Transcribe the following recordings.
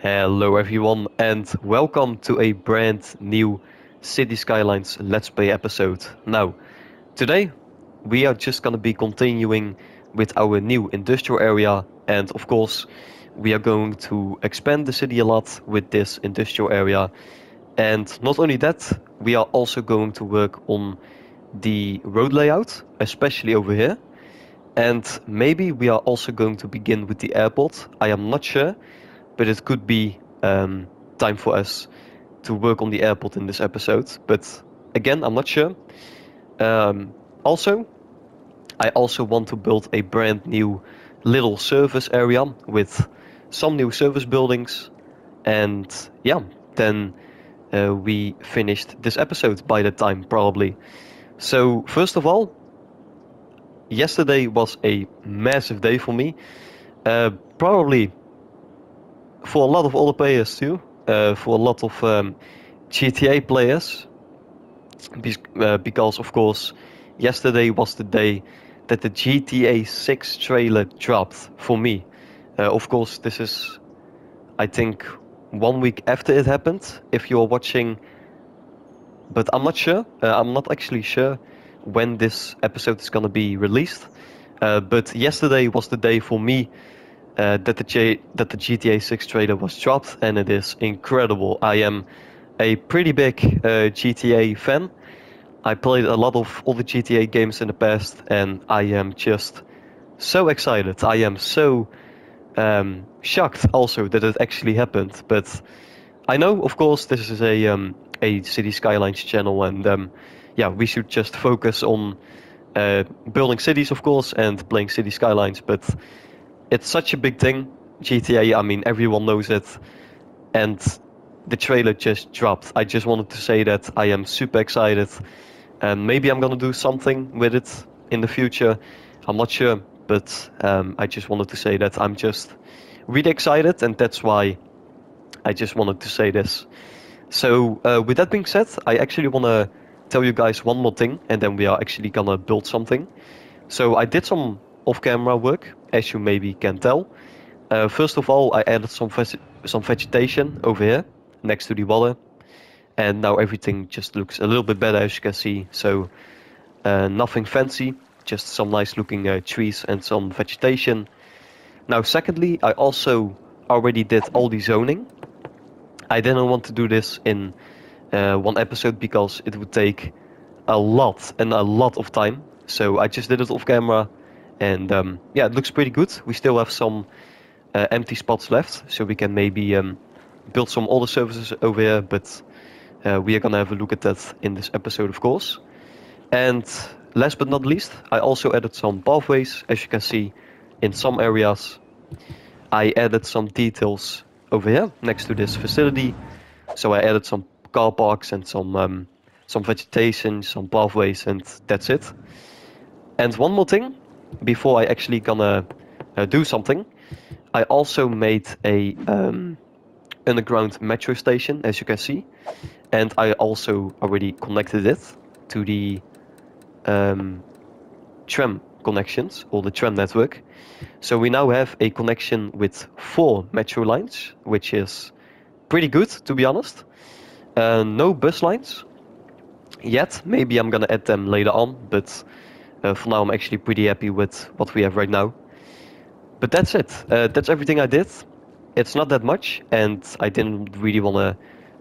Hello everyone and welcome to a brand new City Skylines Let's Play episode. Now, today we are just gonna be continuing with our new industrial area and of course we are going to expand the city a lot with this industrial area and not only that, we are also going to work on the road layout, especially over here. And maybe we are also going to begin with the airport. I am not sure but it could be um, time for us to work on the airport in this episode. But again, I'm not sure. Um, also, I also want to build a brand new little service area with some new service buildings. And yeah, then uh, we finished this episode by the time, probably. So, first of all, yesterday was a massive day for me. Uh, probably for a lot of other players too, uh, for a lot of um, GTA players, Be- uh, because of course, yesterday was the day that the GTA 6 trailer dropped for me. Uh, of course, this is, I think, one week after it happened. If you are watching, but I'm not sure. Uh, I'm not actually sure when this episode is gonna be released. Uh, but yesterday was the day for me uh, that the J- that the GTA 6 trailer was dropped, and it is incredible. I am a pretty big uh, GTA fan. I played a lot of all the GTA games in the past, and I am just so excited. I am so um, shocked also that it actually happened. But I know, of course, this is a um, a City Skylines channel, and um, yeah, we should just focus on uh, building cities, of course, and playing City Skylines. But it's such a big thing. GTA, I mean, everyone knows it. And the trailer just dropped. I just wanted to say that I am super excited. And maybe I'm gonna do something with it in the future. I'm not sure, but um, I just wanted to say that I'm just really excited, and that's why I just wanted to say this. So, uh, with that being said, I actually want to tell you guys one more thing, and then we are actually gonna build something. So, I did some off-camera work, as you maybe can tell. Uh, first of all, I added some some vegetation over here next to the water, and now everything just looks a little bit better, as you can see. So, uh, nothing fancy, just some nice-looking uh, trees and some vegetation. Now, secondly, I also already did all the zoning. I didn't want to do this in uh, one episode because it would take a lot and a lot of time. So I just did it off camera, and um, yeah, it looks pretty good. We still have some uh, empty spots left, so we can maybe um, build some other services over here. But uh, we are gonna have a look at that in this episode, of course. And last but not least, I also added some pathways, as you can see, in some areas. I added some details over here next to this facility. So I added some car parks and some um, some vegetation, some pathways, and that's it. And one more thing, before I actually gonna uh, do something, I also made a um, underground metro station, as you can see, and I also already connected it to the um, tram connections or the tram network. So we now have a connection with four metro lines, which is pretty good to be honest. Uh, no bus lines yet. Maybe I'm gonna add them later on, but for now I'm actually pretty happy with what we have right now. But that's it. Uh, that's everything I did. It's not that much, and I didn't really want to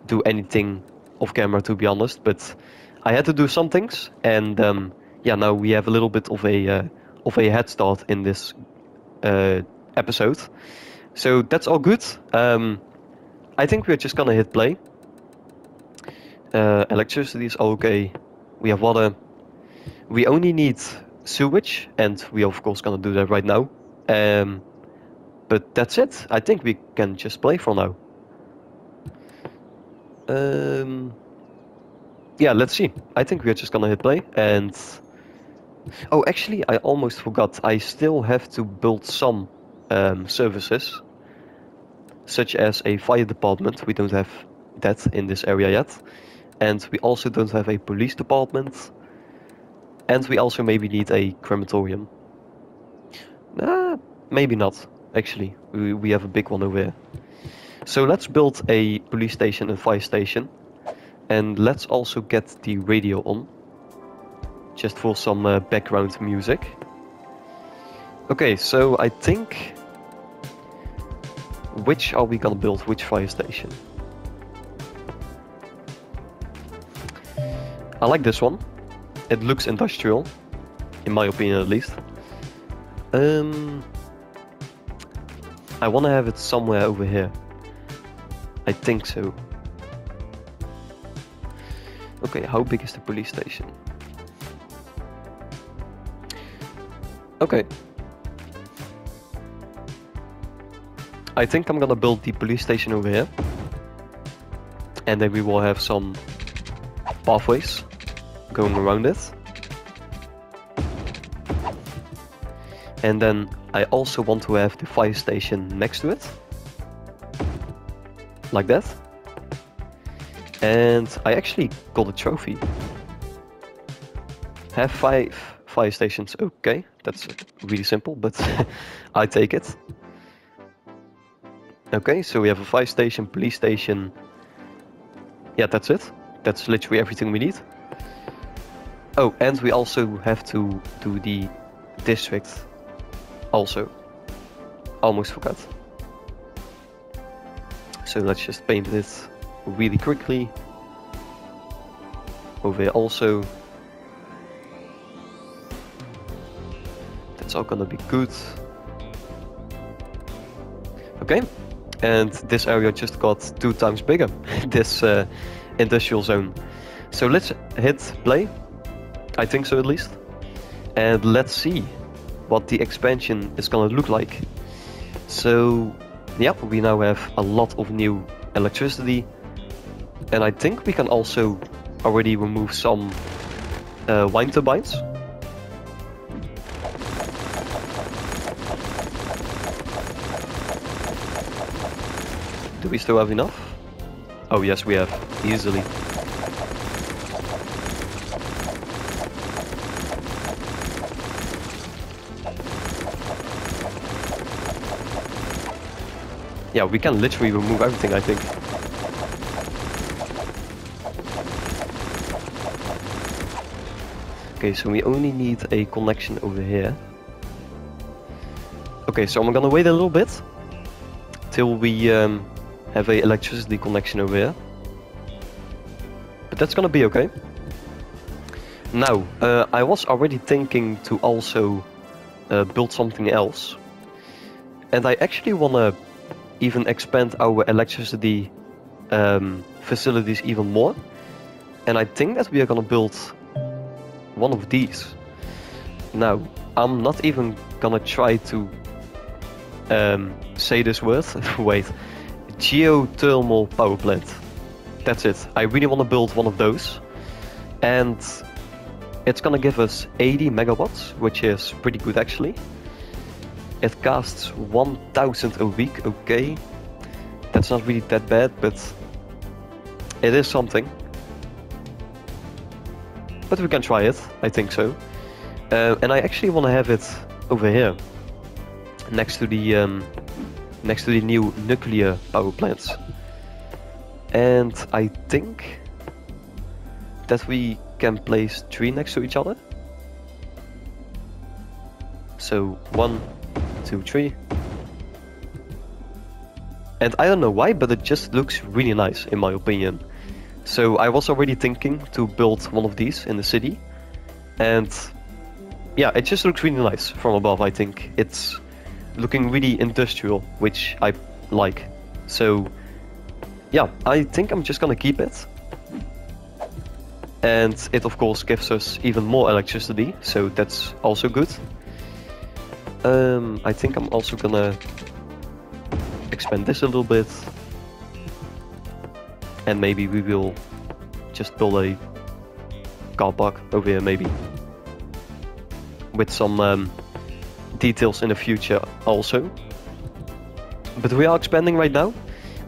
do anything off camera to be honest. But I had to do some things, and um, yeah, now we have a little bit of a uh, of a head start in this uh, episode. So that's all good. Um, I think we're just gonna hit play. Uh, electricity is okay. We have water. We only need sewage, and we of course gonna do that right now. Um, but that's it. I think we can just play for now. Um, yeah, let's see. I think we're just gonna hit play and. Oh, actually, I almost forgot. I still have to build some um, services, such as a fire department. We don't have that in this area yet, and we also don't have a police department, and we also maybe need a crematorium. Nah, maybe not. Actually, we we have a big one over here. So let's build a police station and fire station. And let's also get the radio on. Just for some uh, background music. Okay, so I think... Which are we gonna build? Which fire station? I like this one. It looks industrial. In my opinion at least. Um... I wanna have it somewhere over here. I think so. Okay, how big is the police station? Okay. I think I'm gonna build the police station over here. And then we will have some pathways going around it. And then I also want to have the fire station next to it like that. And I actually got a trophy. Have five fire stations, okay, that's really simple, but I take it. Okay, so we have a fire station, police station. Yeah, that's it. That's literally everything we need. Oh, and we also have to do the district also. Almost forgot. So let's just paint this really quickly. Over here also. That's all gonna be good. Okay, and this area just got two times bigger, this uh, industrial zone. So let's hit play, I think so at least, and let's see what the expansion is gonna look like. So Yep, we now have a lot of new electricity. And I think we can also already remove some uh, wind turbines. Do we still have enough? Oh yes, we have, easily. Yeah, we can literally remove everything, I think. Okay, so we only need a connection over here. Okay, so I'm gonna wait a little bit till we um, have a electricity connection over here. But that's gonna be okay. Now, uh, I was already thinking to also uh, build something else. And I actually wanna even expand our electricity um, facilities even more. And I think that we are gonna build one of these. Now, I'm not even gonna try to um, say this word. Wait, geothermal power plant. That's it. I really want to build one of those, and it's gonna give us 80 megawatts, which is pretty good actually. It costs 1000 a week, okay. That's not really that bad, but it is something. But we can try it, I think so. Uh, and I actually want to have it over here, next to the um, next to the new nuclear power plants. And I think that we can place three next to each other. So one, two, three. And I don't know why, but it just looks really nice in my opinion. So I was already thinking to build one of these in the city. And yeah, it just looks really nice from above, I think. It's looking really industrial, which I like. So yeah, I think I'm just gonna keep it. And it of course gives us even more electricity, so that's also good. Um, I think I'm also gonna expand this a little bit. And maybe we will just build a car park over here maybe. With some um, details in the future also. But we are expanding right now,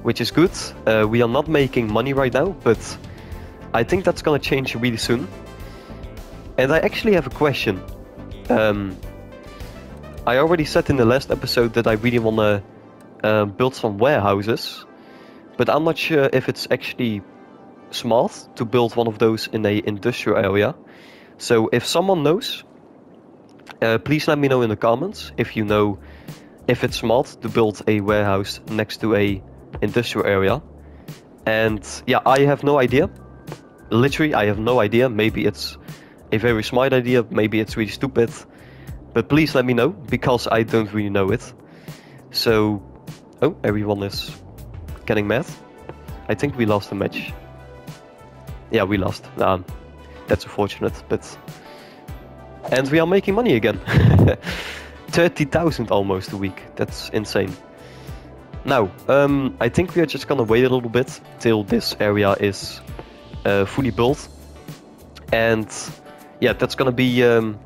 which is good. Uh, we are not making money right now, but I think that's gonna change really soon. And I actually have a question. Um, I already said in the last episode that I really want to uh, build some warehouses. but I'm not sure if it's actually smart to build one of those in a industrial area. So if someone knows, uh, please let me know in the comments if you know if it's smart to build a warehouse next to a industrial area. And yeah, I have no idea. Literally, I have no idea. Maybe it's a very smart idea, maybe it's really stupid. But please let me know, because I don't really know it. So, oh, everyone is getting mad. I think we lost the match. Yeah, we lost. Um, that's unfortunate, but... And we are making money again. 30,000 almost a week. That's insane. Now, um, I think we are just gonna wait a little bit till this area is uh, fully built. And yeah, that's gonna be um,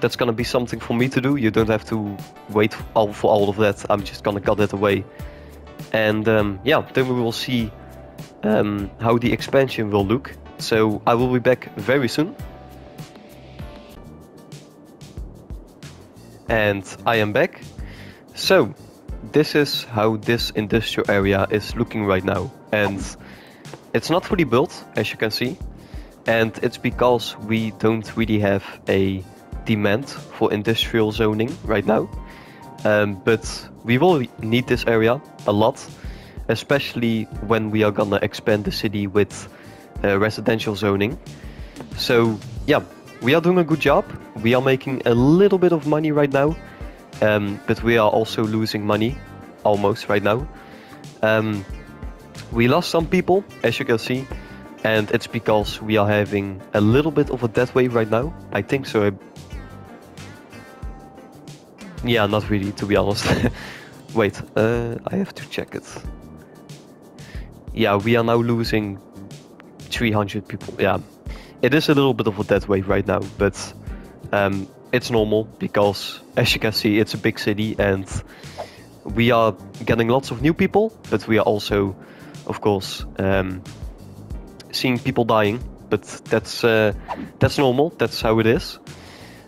that's gonna be something for me to do. You don't have to wait all for all of that. I'm just gonna cut it away. And um, yeah, then we will see um, how the expansion will look. So I will be back very soon. And I am back. So this is how this industrial area is looking right now. And it's not fully built, as you can see. And it's because we don't really have a demand for industrial zoning right now. Um, but we will need this area a lot, especially when we are gonna expand the city with uh, residential zoning. So yeah, we are doing a good job. We are making a little bit of money right now, um, but we are also losing money almost right now. Um, we lost some people, as you can see, and it's because we are having a little bit of a death wave right now. I think so. Yeah, not really, to be honest. Wait, uh, I have to check it. Yeah, we are now losing 300 people. Yeah, it is a little bit of a death wave right now, but um, it's normal because, as you can see, it's a big city and we are getting lots of new people, but we are also, of course, um, seeing people dying. But that's uh, that's normal. That's how it is.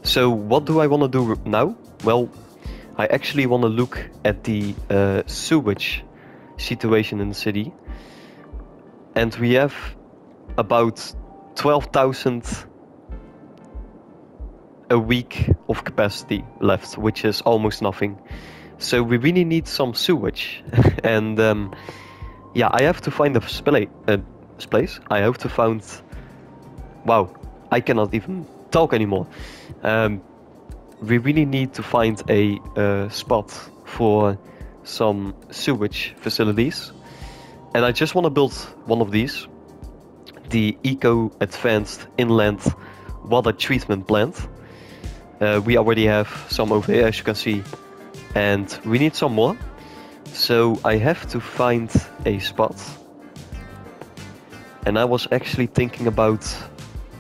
So what do I want to do now? Well, I actually want to look at the uh, sewage situation in the city, and we have about twelve thousand a week of capacity left, which is almost nothing. So we really need some sewage, and um, yeah, I have to find a uh, place. I have to find. Wow, I cannot even talk anymore. Um, we really need to find a uh, spot for some sewage facilities, and I just want to build one of these, the Eco Advanced Inland Water Treatment Plant. Uh, we already have some over here, as you can see, and we need some more. So I have to find a spot. And I was actually thinking about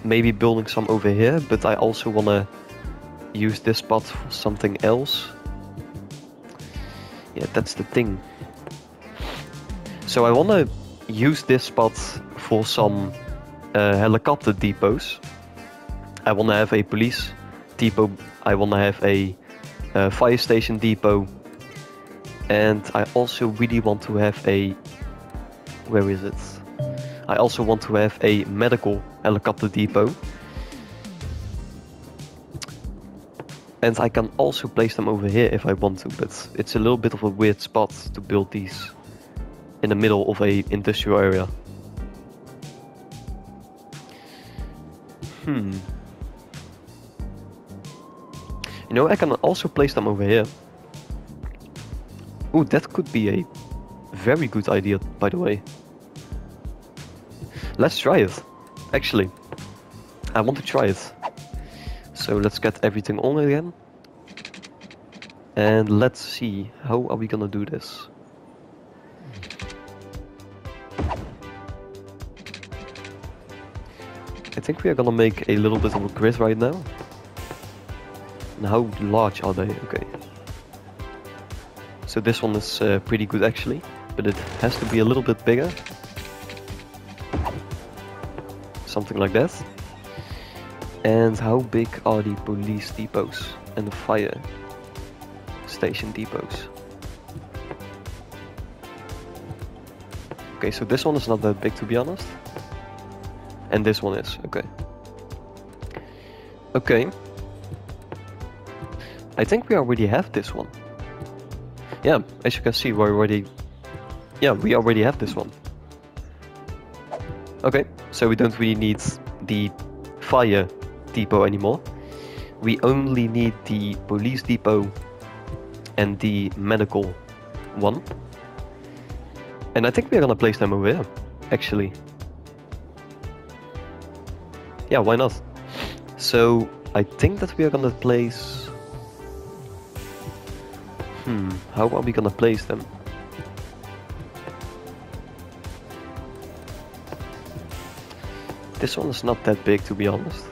maybe building some over here, but I also want to use this spot for something else. Yeah, that's the thing. So I want to use this spot for some uh, helicopter depots. I want to have a police depot. I want to have a uh, fire station depot. And I also really want to have a... Where is it? I also want to have a medical helicopter depot. And I can also place them over here if I want to, but it's a little bit of a weird spot to build these in the middle of a industrial area. Hmm. You know, I can also place them over here. Ooh, that could be a very good idea, by the way. Let's try it. Actually, I want to try it. So let's get everything on again. And let's see, how are we gonna do this? I think we are gonna make a little bit of a grid right now. And how large are they? Okay. So this one is uh, pretty good actually, but it has to be a little bit bigger. Something like that. And how big are the police depots and the fire station depots? Okay, so this one is not that big to be honest. And this one is, okay. Okay. I think we already have this one. Yeah, as you can see, we already... Yeah, we already have this one. Okay, so we don't really need the fire depot anymore. We only need the police depot and the medical one. And I think we're gonna place them over here, actually. Yeah, why not? So, I think that we are gonna place... Hmm, how are we gonna place them? This one is not that big to be honest.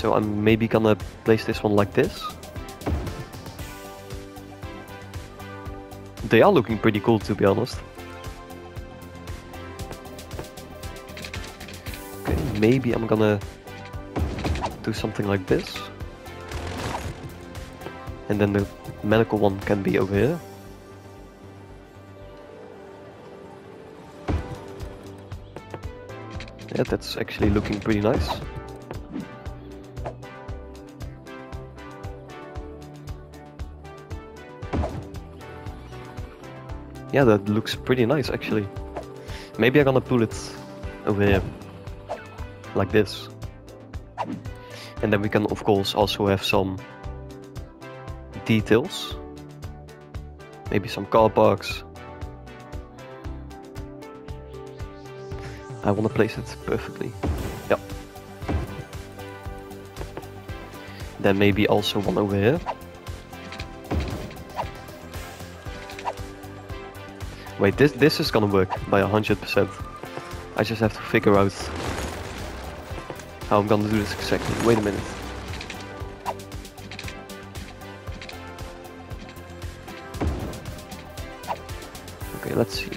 So I'm maybe gonna place this one like this. They are looking pretty cool to be honest. Okay, maybe I'm gonna do something like this. And then the medical one can be over here. Yeah, that's actually looking pretty nice. Yeah, that looks pretty nice actually. Maybe I'm gonna pull it over here. Like this. And then we can of course also have some details. Maybe some car parks. I want to place it perfectly. Yep. Then maybe also one over here. Wait, this this is gonna work by 100%. I just have to figure out how I'm gonna do this exactly. Wait a minute. Okay, let's see.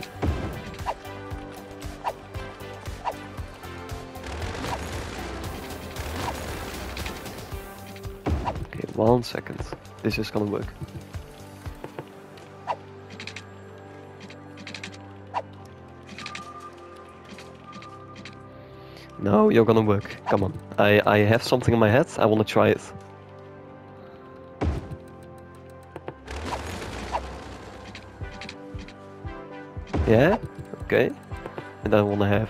Okay, one second. This is gonna work. No, you're gonna work. Come on. I, I have something in my head. I wanna try it. Yeah? Okay. And I wanna have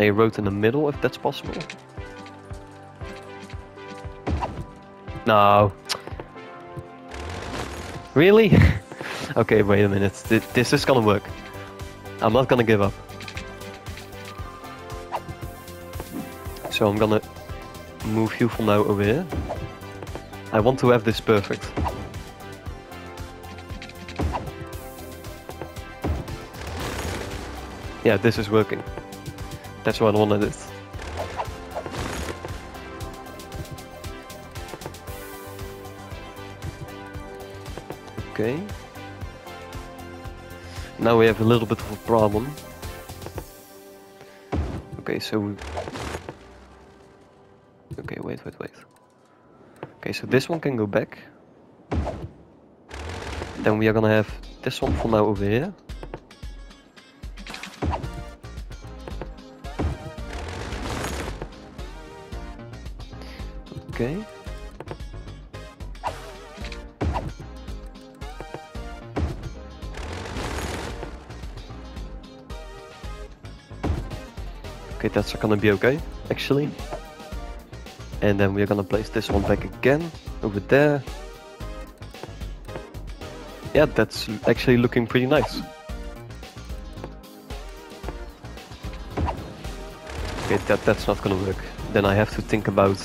a road in the middle if that's possible. No. Really? okay, wait a minute. Th this is gonna work. I'm not gonna give up. So I'm gonna move you from now over here. I want to have this perfect. Yeah, this is working. That's what I wanted it. Okay. Now we have a little bit of a problem. Okay, so... wait, wait, wait. Okay, so this one can go back. Then we are gonna have this one for now over here. Okay. Okay, that's gonna be okay, actually. And then we're gonna place this one back again, over there. Yeah, that's actually looking pretty nice. Okay, that, that's not gonna work. Then I have to think about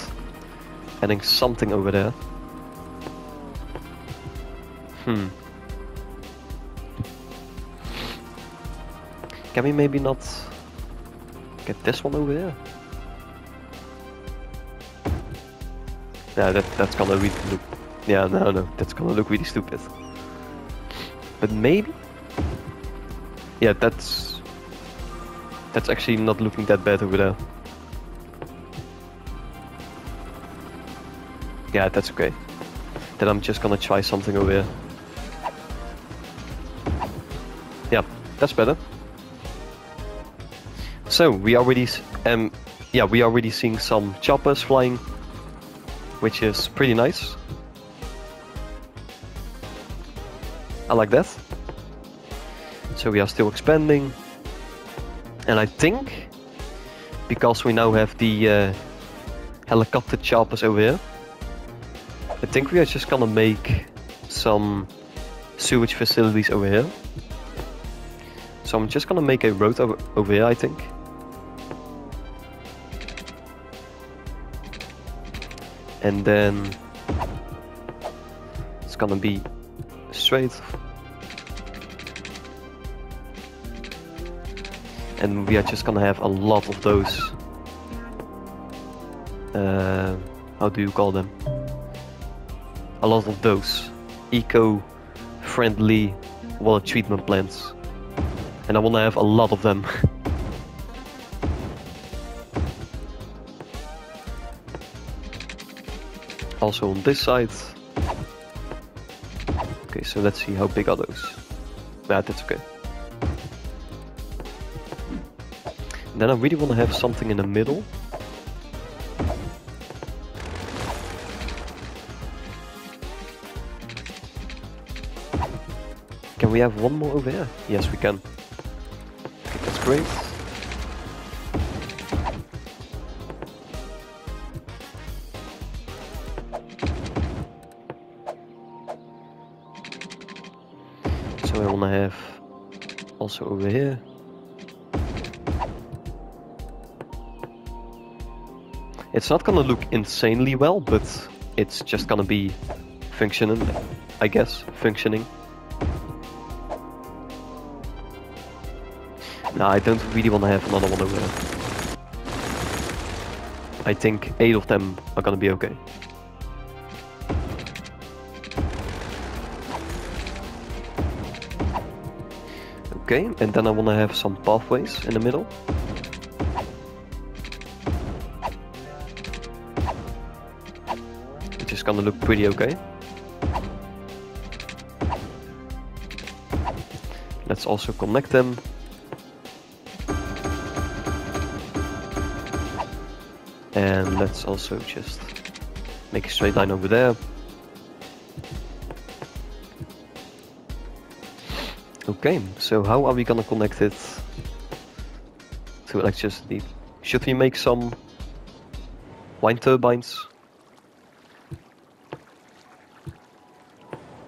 adding something over there. Hmm. Can we maybe not get this one over here? Yeah, that that's gonna look. Yeah, no, no, that's gonna look really stupid. But maybe. Yeah, that's that's actually not looking that bad over there. Yeah, that's okay. Then I'm just gonna try something over here. Yeah, that's better. So we already, um, yeah, we already seeing some choppers flying, which is pretty nice. I like that. So we are still expanding, and I think because we now have the uh, helicopter choppers over here, I think we are just gonna make some sewage facilities over here. So I'm just gonna make a road over, over here, I think. And then it's gonna be straight. And we are just gonna have a lot of those. Uh, how do you call them? A lot of those eco-friendly water treatment plants. And I wanna have a lot of them. also on this side. Okay, so let's see how big are those. Yeah, that's okay. Then I really want to have something in the middle. Can we have one more over here? Yes, we can. Okay, that's great. Over here. It's not gonna look insanely well, but it's just gonna be functioning, I guess, functioning. No, I don't really want to have another one over there. I think eight of them are gonna be okay. Okay, and then I want to have some pathways in the middle. Which is gonna look pretty okay. Let's also connect them. And let's also just make a straight line over there. Okay, so how are we gonna connect it to electricity? Should we make some wind turbines?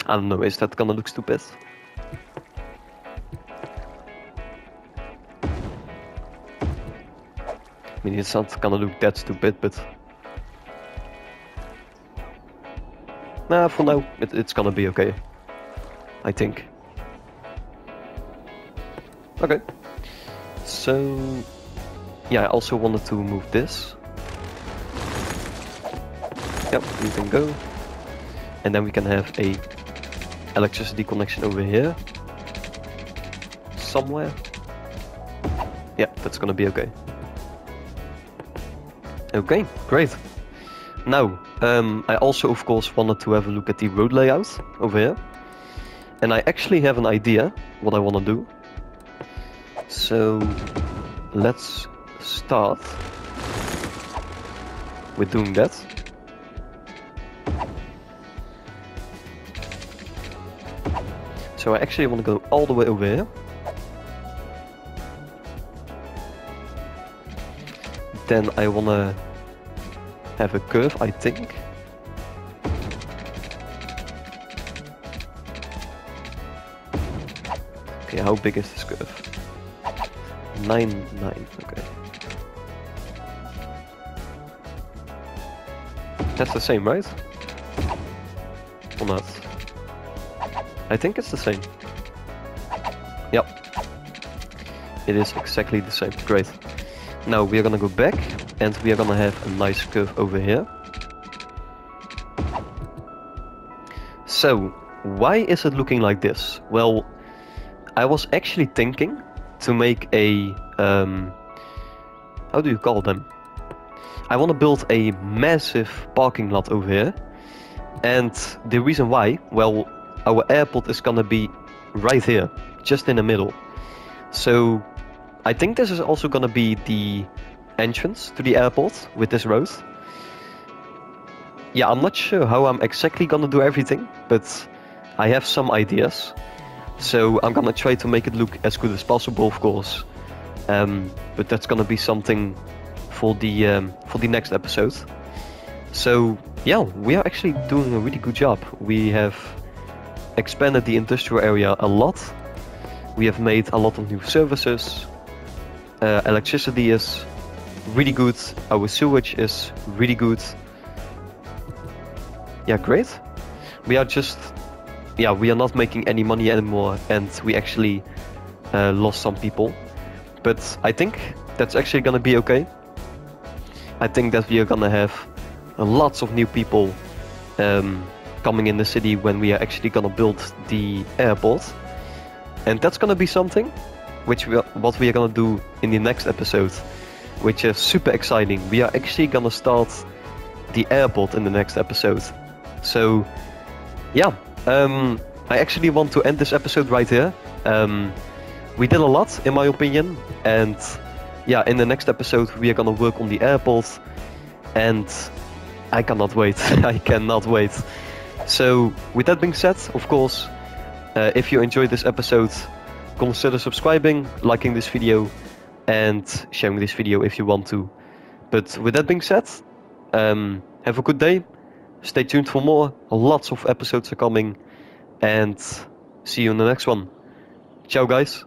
I don't know, is that gonna look stupid? I mean, it's not gonna look that stupid, but... Nah, for now, it, it's gonna be okay. I think. Okay. So... Yeah, I also wanted to move this. Yep, you can go. And then we can have a electricity connection over here. Somewhere. Yeah, that's gonna be okay. Okay, great. Now, um, I also of course wanted to have a look at the road layout over here. And I actually have an idea what I want to do. So, let's start with doing that. So I actually want to go all the way over here. Then I want to have a curve, I think. Okay, how big is this curve? 9, 9, okay. That's the same, right? Or not? I think it's the same. Yep. It is exactly the same. Great. Now we are gonna go back and we are gonna have a nice curve over here. So, why is it looking like this? Well, I was actually thinking to make a... Um, how do you call them? I want to build a massive parking lot over here. And the reason why, well, our airport is gonna be right here, just in the middle. So I think this is also gonna be the entrance to the airport with this road. Yeah, I'm not sure how I'm exactly gonna do everything, but I have some ideas. So I'm gonna try to make it look as good as possible, of course. Um, but that's gonna be something for the um, for the next episode. So yeah, we are actually doing a really good job. We have expanded the industrial area a lot. We have made a lot of new services. Uh, electricity is really good. Our sewage is really good. Yeah, great. We are just, yeah, we are not making any money anymore, and we actually uh, lost some people. But I think that's actually gonna be okay. I think that we are gonna have lots of new people um, coming in the city when we are actually gonna build the airport, and that's gonna be something which we are, what we are gonna do in the next episode, which is super exciting. We are actually gonna start the airport in the next episode. So, yeah, um, I actually want to end this episode right here. Um, we did a lot, in my opinion, and yeah, in the next episode we are gonna work on the airport, and I cannot wait. I cannot wait. So, with that being said, of course, uh, if you enjoyed this episode, consider subscribing, liking this video, and sharing this video if you want to. But with that being said, um, have a good day. Stay tuned for more. Lots of episodes are coming. And see you in the next one. Ciao, guys.